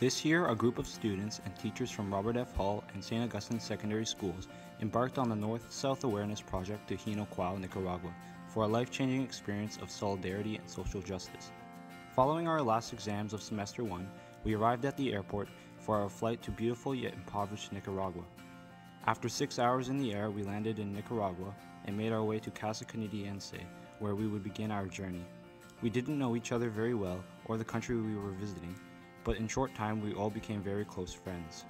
This year, a group of students and teachers from Robert F. Hall and St. Augustine Secondary Schools embarked on the North South Awareness Project to Jiñocuao, Nicaragua, for a life changing experience of solidarity and social justice. Following our last exams of semester one, we arrived at the airport for our flight to beautiful yet impoverished Nicaragua. After six hours in the air, we landed in Nicaragua and made our way to Casa Canadiense, where we would begin our journey. We didn't know each other very well or the country we were visiting, but in short time we all became very close friends.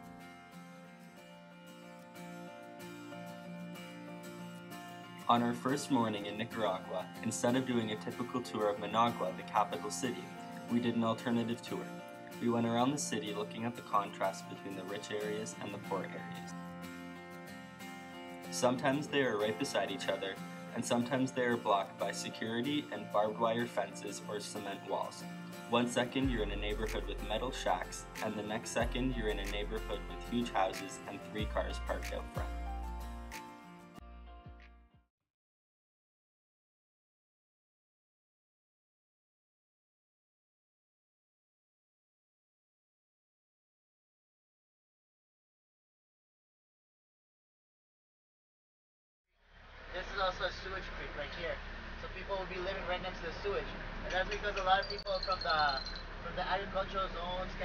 On our first morning in Nicaragua, instead of doing a typical tour of Managua, the capital city, we did an alternative tour. We went around the city looking at the contrast between the rich areas and the poor areas. Sometimes they are right beside each other, and sometimes they are blocked by security and barbed wire fences or cement walls. One second you're in a neighborhood with metal shacks, and the next second you're in a neighborhood with huge houses and three cars parked out front.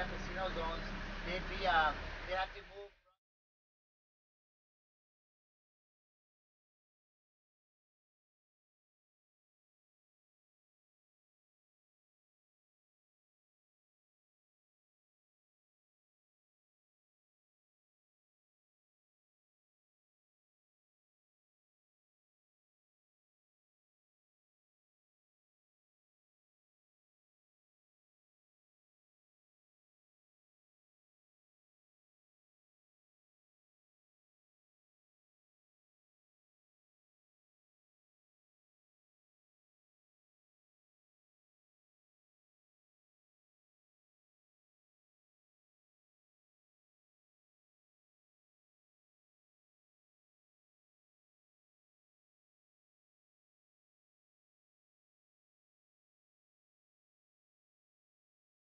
Campesino zones, they'd be um, they have to move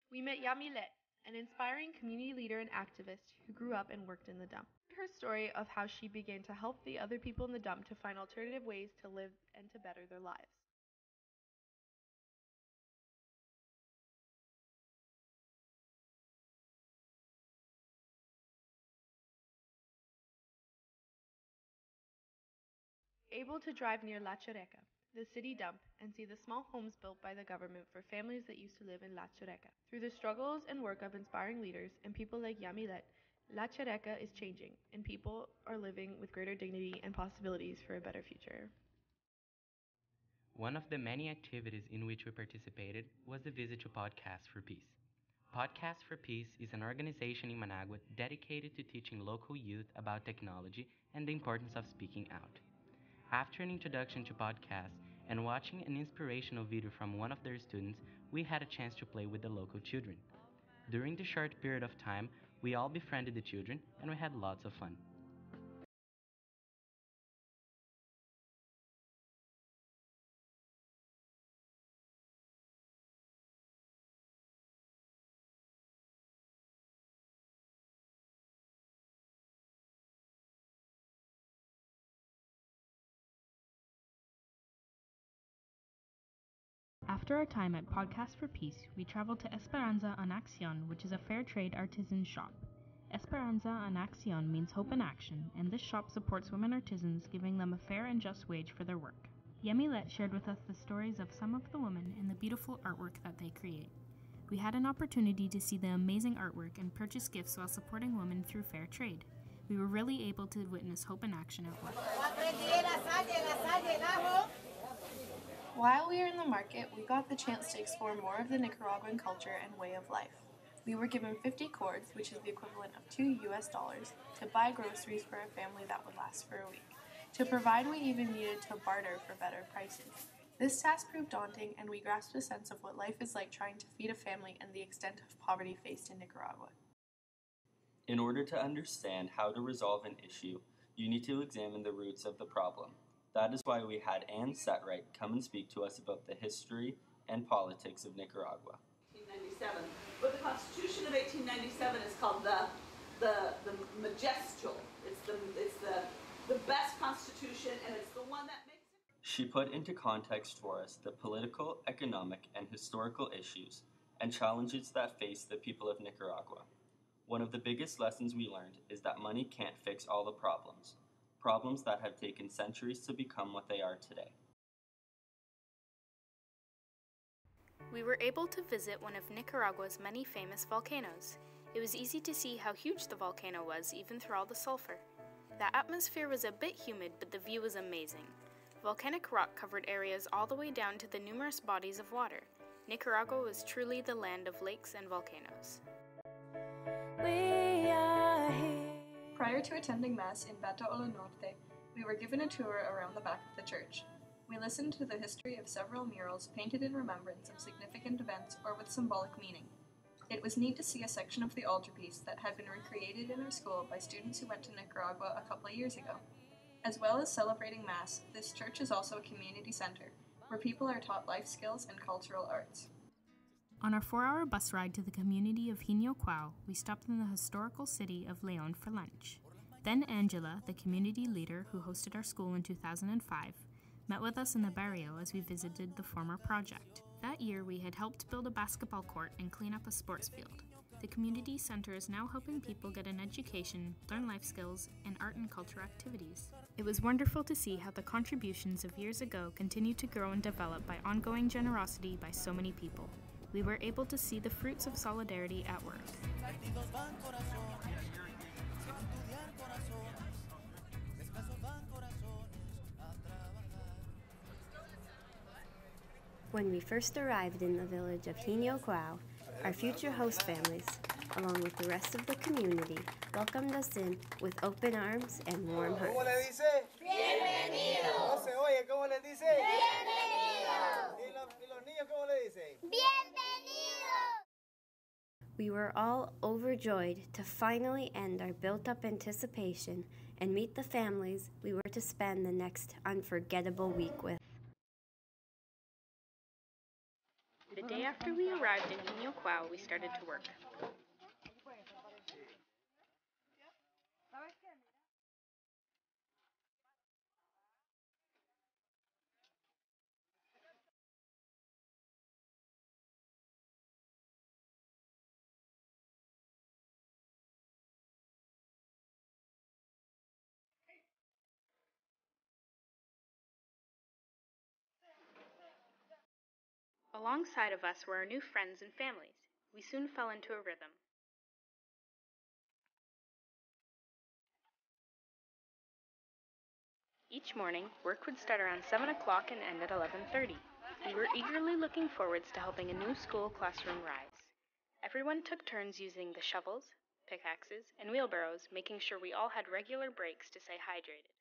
We met Yamilet, an inspiring community leader and activist who grew up and worked in the dump. Her story of how she began to help the other people in the dump to find alternative ways to live and to better their lives. Able to drive near La Chureca, the city dump, and see the small homes built by the government for families that used to live in La Chureca. Through the struggles and work of inspiring leaders and people like Yamilet, La Chureca is changing, and people are living with greater dignity and possibilities for a better future. One of the many activities in which we participated was the visit to Podcast for Peace. Podcast for Peace is an organization in Managua dedicated to teaching local youth about technology and the importance of speaking out. After an introduction to podcasts and watching an inspirational video from one of their students, we had a chance to play with the local children. During the short period of time, we all befriended the children and we had lots of fun. After our time at Podcast for Peace, we traveled to Esperanza en Acción, which is a fair trade artisan shop. Esperanza en Acción means hope in action, and this shop supports women artisans, giving them a fair and just wage for their work. Yamilet shared with us the stories of some of the women and the beautiful artwork that they create. We had an opportunity to see the amazing artwork and purchase gifts while supporting women through fair trade. We were really able to witness hope in action at work. While we were in the market, we got the chance to explore more of the Nicaraguan culture and way of life. We were given 50 cords, which is the equivalent of 2 US dollars, to buy groceries for a family that would last for a week. To provide, we even needed to barter for better prices. This task proved daunting, and we grasped a sense of what life is like trying to feed a family and the extent of poverty faced in Nicaragua. In order to understand how to resolve an issue, you need to examine the roots of the problem. That is why we had Anne Setright come and speak to us about the history and politics of Nicaragua. 1997. But the Constitution of 1897 is called the the the Majestual. It's the it's the the best constitution, and it's the one that makes it. She put into context for us the political, economic, and historical issues and challenges that face the people of Nicaragua. One of the biggest lessons we learned is that money can't fix all the problems, problems that have taken centuries to become what they are today. We were able to visit one of Nicaragua's many famous volcanoes. It was easy to see how huge the volcano was, even through all the sulfur. The atmosphere was a bit humid, but the view was amazing. Volcanic rock covered areas all the way down to the numerous bodies of water. Nicaragua was truly the land of lakes and volcanoes. Prior to attending Mass in Batahola Norte, we were given a tour around the back of the church. We listened to the history of several murals painted in remembrance of significant events or with symbolic meaning. It was neat to see a section of the altarpiece that had been recreated in our school by students who went to Nicaragua a couple of years ago. As well as celebrating Mass, this church is also a community center where people are taught life skills and cultural arts. On our four hour bus ride to the community of Jiñocuao, we stopped in the historical city of Leon for lunch. Then Angela, the community leader who hosted our school in 2005, met with us in the barrio as we visited the former project. That year, we had helped build a basketball court and clean up a sports field. The community center is now helping people get an education, learn life skills, and art and culture activities. It was wonderful to see how the contributions of years ago continue to grow and develop by ongoing generosity by so many people. We were able to see the fruits of solidarity at work. When we first arrived in the village of Jiñocuao, our future host families, along with the rest of the community, welcomed us in with open arms and warm hearts. We were all overjoyed to finally end our built up anticipation and meet the families we were to spend the next unforgettable week with. The day after we arrived in Jiñocuao, we started to work. Alongside of us were our new friends and families. We soon fell into a rhythm. Each morning, work would start around 7 o'clock and end at 11.30. We were eagerly looking forwards to helping a new school classroom rise. Everyone took turns using the shovels, pickaxes, and wheelbarrows, making sure we all had regular breaks to stay hydrated.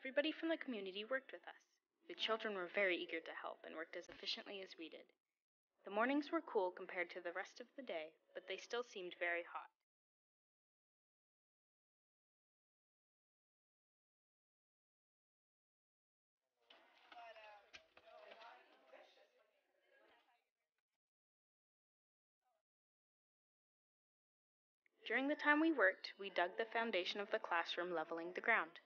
Everybody from the community worked with us. The children were very eager to help and worked as efficiently as we did. The mornings were cool compared to the rest of the day, but they still seemed very hot. During the time we worked, we dug the foundation of the classroom, leveling the ground.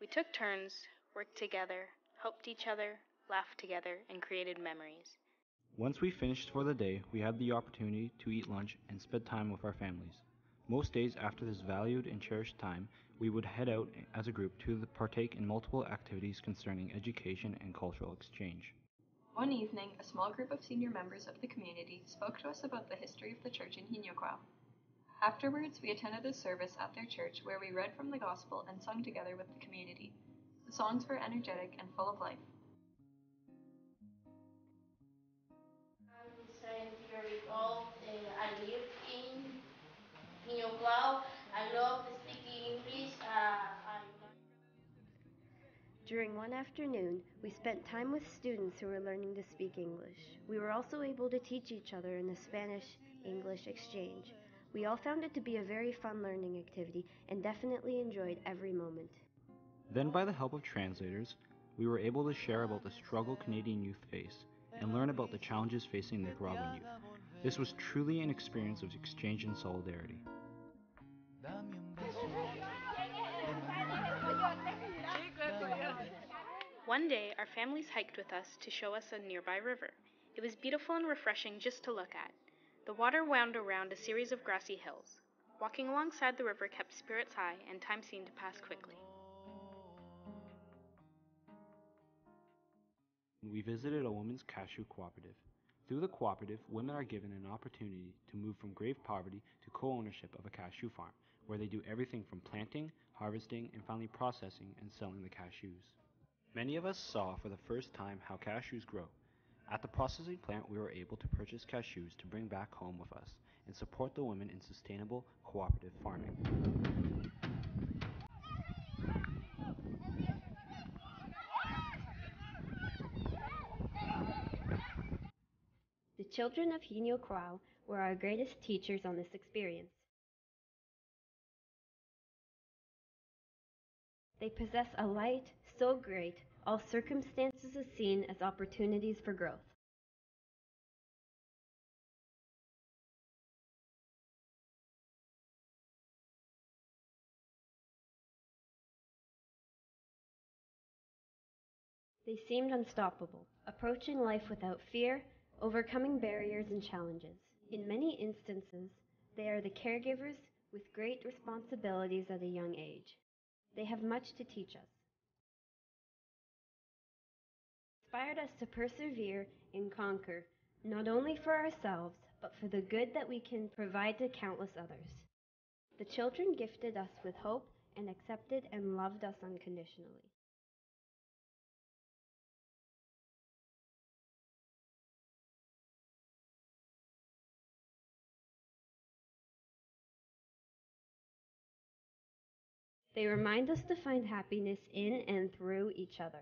We took turns, worked together, helped each other, laughed together, and created memories. Once we finished for the day, we had the opportunity to eat lunch and spend time with our families. Most days after this valued and cherished time, we would head out as a group to partake in multiple activities concerning education and cultural exchange. One evening, a small group of senior members of the community spoke to us about the history of the church in Jiñocuao. Afterwards, we attended a service at their church where we read from the gospel and sung together with the community. The songs were energetic and full of life. I'm Saint Rico. Uh, I live in Hino Quao. I love speaking English. Uh, During one afternoon, we spent time with students who were learning to speak English. We were also able to teach each other in a Spanish English exchange. We all found it to be a very fun learning activity and definitely enjoyed every moment. Then, by the help of translators, we were able to share about the struggle Canadian youth face and learn about the challenges facing Nicaraguan youth. This was truly an experience of exchange and solidarity. One day, our families hiked with us to show us a nearby river. It was beautiful and refreshing just to look at. The water wound around a series of grassy hills. Walking alongside the river kept spirits high, and time seemed to pass quickly. We visited a women's cashew cooperative. Through the cooperative, women are given an opportunity to move from grave poverty to co ownership of a cashew farm, where they do everything from planting, harvesting, and finally processing and selling the cashews. Many of us saw for the first time how cashews grow. At the processing plant, we were able to purchase cashews to bring back home with us and support the women in sustainable cooperative farming. The children of Jiñocuao were our greatest teachers on this experience. They possess a light so great, all circumstances are seen as opportunities for growth. They seemed unstoppable, approaching life without fear, overcoming barriers and challenges. In many instances, they are the caregivers with great responsibilities at a young age. They have much to teach us. Inspired us to persevere and conquer, not only for ourselves, but for the good that we can provide to countless others. The children gifted us with hope and accepted and loved us unconditionally. They remind us to find happiness in and through each other.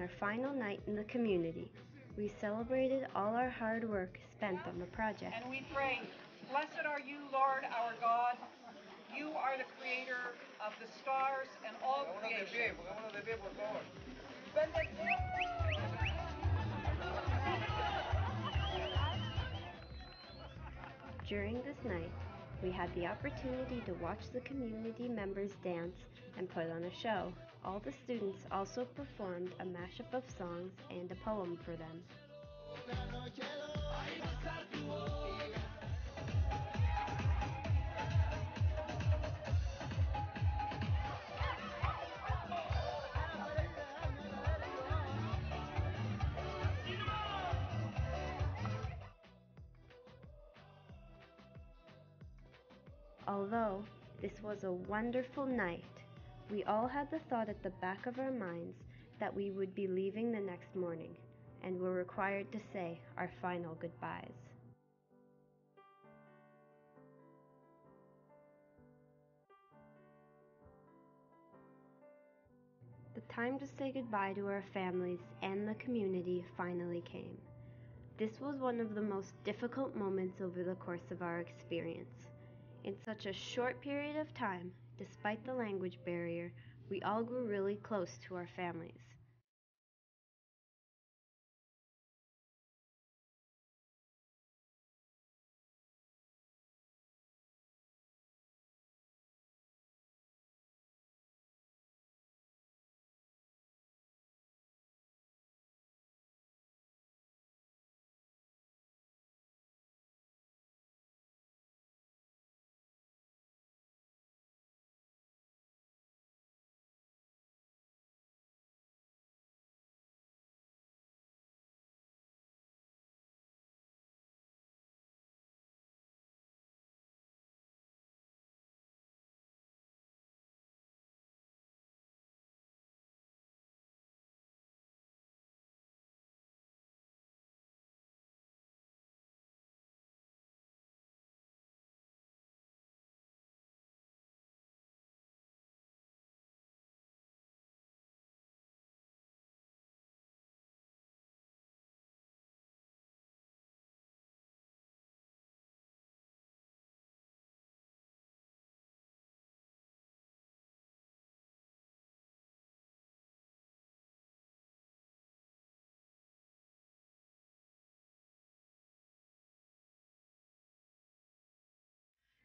Our final night in the community, we celebrated all our hard work spent on the project. And we pray, Blessed are you, Lord our God. You are the creator of the stars and all creation. During this night, we had the opportunity to watch the community members dance and put on a show. All the students also performed a mashup of songs and a poem for them. Although this was a wonderful night, we all had the thought at the back of our minds that we would be leaving the next morning and were required to say our final goodbyes. The time to say goodbye to our families and the community finally came. This was one of the most difficult moments over the course of our experience. In such a short period of time, despite the language barrier, we all grew really close to our families.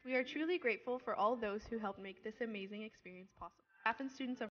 We are truly grateful for all those who helped make this amazing experience possible. Staff and students of